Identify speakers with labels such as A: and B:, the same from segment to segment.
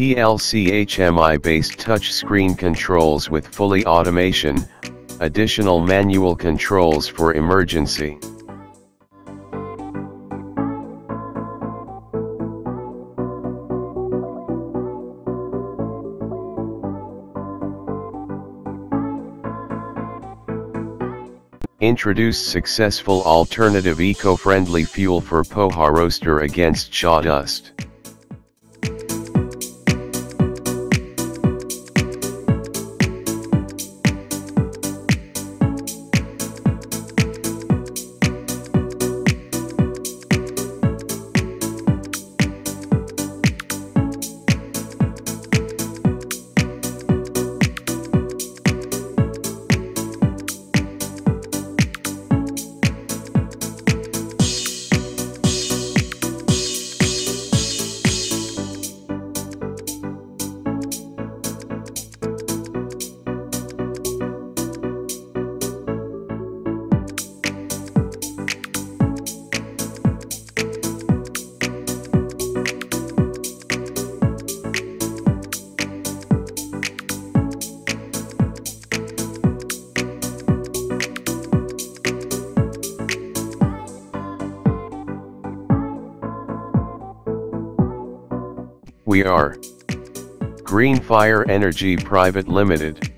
A: PLC HMI-based touchscreen controls with fully automation, additional manual controls for emergency. Introduce successful alternative eco-friendly fuel for poha roaster against sawdust. We are Greenfire Energy Private Limited,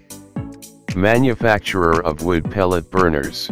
A: manufacturer of wood pellet burners.